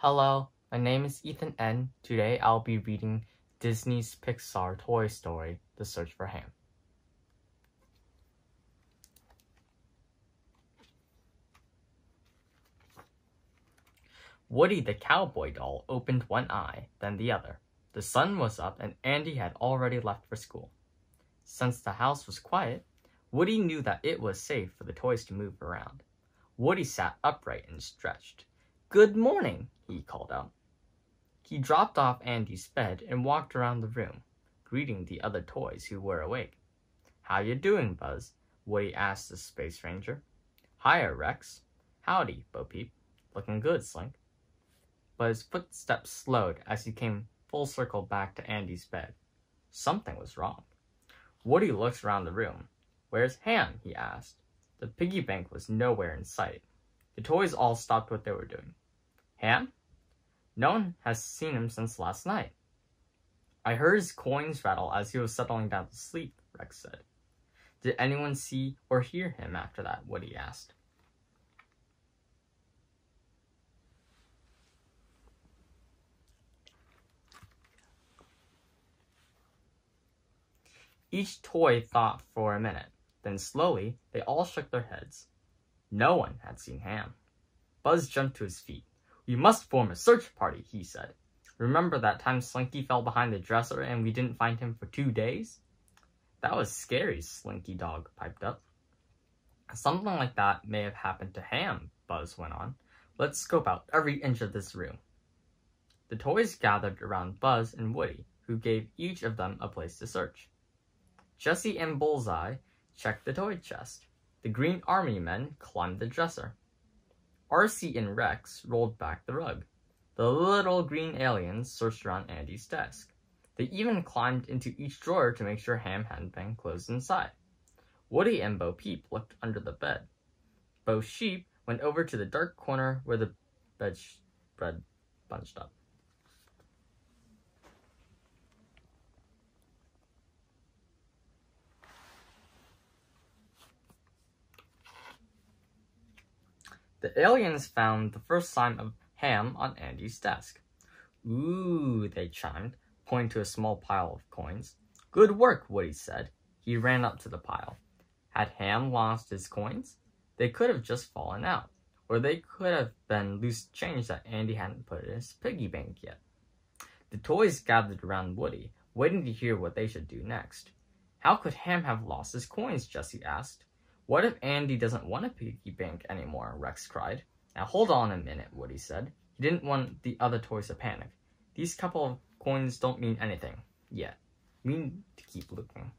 Hello, my name is Ethan N. Today I'll be reading Disney's Pixar Toy Story, The Search for Hamm. Woody the cowboy doll opened one eye, then the other. The sun was up and Andy had already left for school. Since the house was quiet, Woody knew that it was safe for the toys to move around. Woody sat upright and stretched. Good morning, he called out. He dropped off Andy's bed and walked around the room, greeting the other toys who were awake. How you doing, Buzz? Woody asked the space ranger. Hiya, Rex. Howdy, Bo Peep. Looking good, Slink. But his footsteps slowed as he came full circle back to Andy's bed. Something was wrong. Woody looked around the room. Where's Hamm? he asked. The piggy bank was nowhere in sight. The toys all stopped what they were doing. Hamm? No one has seen him since last night. I heard his coins rattle as he was settling down to sleep, Rex said. Did anyone see or hear him after that? Woody asked. Each toy thought for a minute. Then slowly, they all shook their heads. No one had seen Hamm. Buzz jumped to his feet. We must form a search party, he said. Remember that time Slinky fell behind the dresser and we didn't find him for two days? That was scary, Slinky Dog piped up. Something like that may have happened to Hamm, Buzz went on. Let's scope out every inch of this room. The toys gathered around Buzz and Woody, who gave each of them a place to search. Jessie and Bullseye checked the toy chest. The Green Army men climbed the dresser. RC and Rex rolled back the rug. The little green aliens searched around Andy's desk. They even climbed into each drawer to make sure Hamm hadn't been closed inside. Woody and Bo Peep looked under the bed. Bo Sheep went over to the dark corner where the bedspread bunched up. The aliens found the first sign of Hamm on Andy's desk. Ooh, they chimed, pointing to a small pile of coins. Good work, Woody said. He ran up to the pile. Had Hamm lost his coins? They could have just fallen out, or they could have been loose change that Andy hadn't put in his piggy bank yet. The toys gathered around Woody, waiting to hear what they should do next. How could Hamm have lost his coins? Jessie asked. What if Andy doesn't want a piggy bank anymore? Rex cried. Now hold on a minute, Woody said. He didn't want the other toys to panic. These couple of coins don't mean anything yet. We need to keep looking.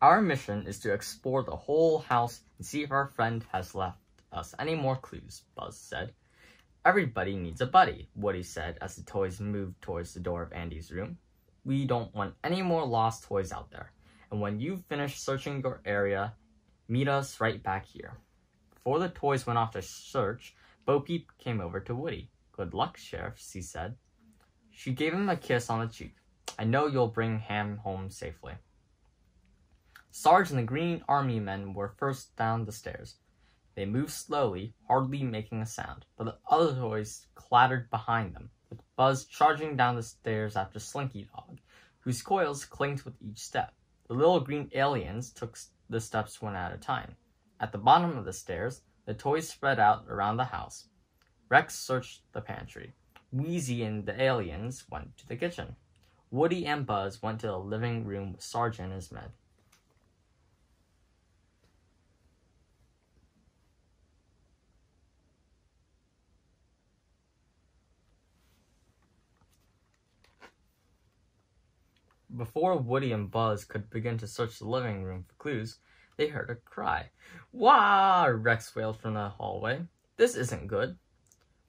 Our mission is to explore the whole house and see if our friend has left us any more clues, Buzz said. Everybody needs a buddy, Woody said as the toys moved towards the door of Andy's room. We don't want any more lost toys out there. And when you've finished searching your area, meet us right back here. Before the toys went off to search, Bo Peep came over to Woody. Good luck, Sheriff, she said. She gave him a kiss on the cheek. I know you'll bring Hamm home safely. Sarge and the Green Army men were first down the stairs. They moved slowly, hardly making a sound, but the other toys clattered behind them, with Buzz charging down the stairs after Slinky Dog, whose coils clinked with each step. The little green aliens took the steps one at a time. At the bottom of the stairs, the toys spread out around the house. Rex searched the pantry. Wheezy and the aliens went to the kitchen. Woody and Buzz went to the living room with Sarge and his men. Before Woody and Buzz could begin to search the living room for clues, they heard a cry. Wah! Rex wailed from the hallway. This isn't good.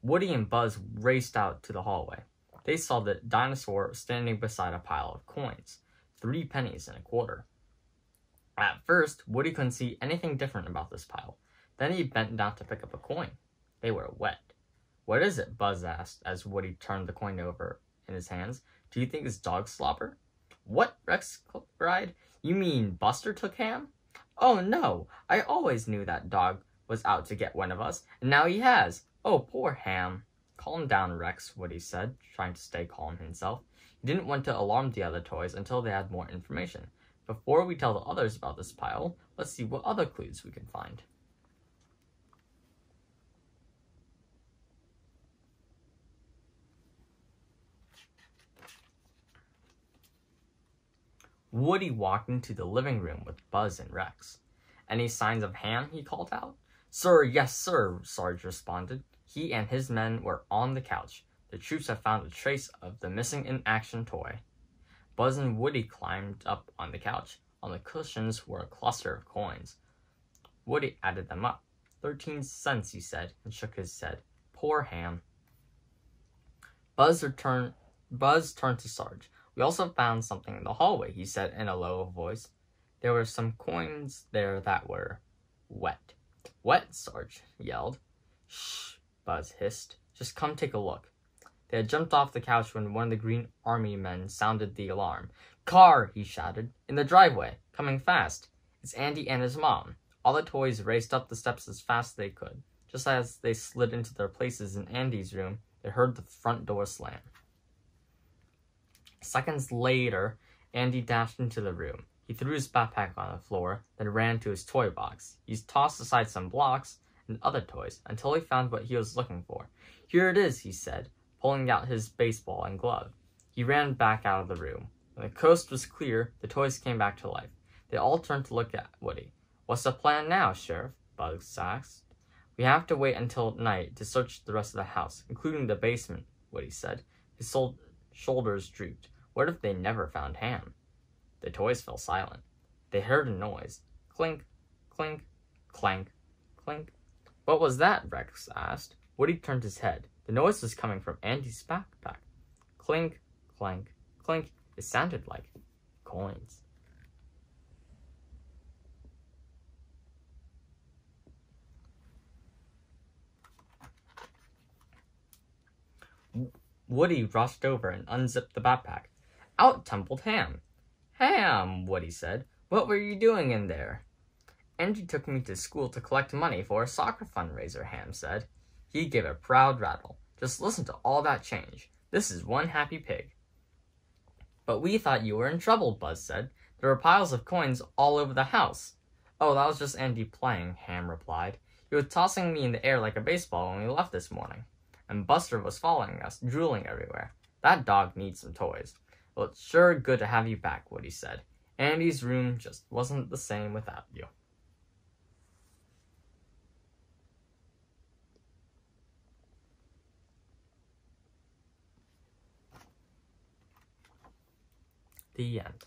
Woody and Buzz raced out to the hallway. They saw the dinosaur standing beside a pile of coins, three pennies and a quarter. At first, Woody couldn't see anything different about this pile. Then he bent down to pick up a coin. They were wet. What is it? Buzz asked as Woody turned the coin over in his hands. Do you think it's dog slobber? What? Rex cried. You mean Buster took Hamm? Oh no, I always knew that dog was out to get one of us, and now he has. Oh, poor Hamm. Calm down, Rex, Woody said, trying to stay calm himself. He didn't want to alarm the other toys until they had more information. Before we tell the others about this pile, let's see what other clues we can find. Woody walked into the living room with Buzz and Rex. Any signs of Hamm? he called out. Sir, yes, sir, Sarge responded. He and his men were on the couch. The troops had found a trace of the missing in action toy. Buzz and Woody climbed up on the couch. On the cushions were a cluster of coins. Woody added them up. Thirteen cents, he said, and shook his head. Poor Hamm. Buzz returned. Buzz turned to Sarge. We also found something in the hallway, he said in a low voice. There were some coins there that were wet. Wet, Sarge yelled. Shh, Buzz hissed. Just come take a look. They had jumped off the couch when one of the Green Army men sounded the alarm. Car, he shouted, in the driveway, coming fast. It's Andy and his mom. All the toys raced up the steps as fast as they could. Just as they slid into their places in Andy's room, they heard the front door slam. Seconds later, Andy dashed into the room. He threw his backpack on the floor, then ran to his toy box. He tossed aside some blocks and other toys until he found what he was looking for. Here it is, he said, pulling out his baseball and glove. He ran back out of the room. When the coast was clear, the toys came back to life. They all turned to look at Woody. What's the plan now, Sheriff? Bugs asked. We have to wait until night to search the rest of the house, including the basement, Woody said. His sol- shoulders drooped. What if they never found Hamm? The toys fell silent. They heard a noise. Clink, clink, clank, clink. What was that? Rex asked. Woody turned his head. The noise was coming from Andy's backpack. Clink, clank, clink. It sounded like coins. Woody rushed over and unzipped the backpack. Out tumbled Hamm. Hamm, Woody said. What were you doing in there? Andy took me to school to collect money for a soccer fundraiser, Hamm said. He gave a proud rattle. Just listen to all that change. This is one happy pig. But we thought you were in trouble, Buzz said. There were piles of coins all over the house. Oh, that was just Andy playing, Hamm replied. He was tossing me in the air like a baseball when we left this morning. And Buster was following us, drooling everywhere. That dog needs some toys. Well, it's sure good to have you back, Woody said. Andy's room just wasn't the same without you. The end.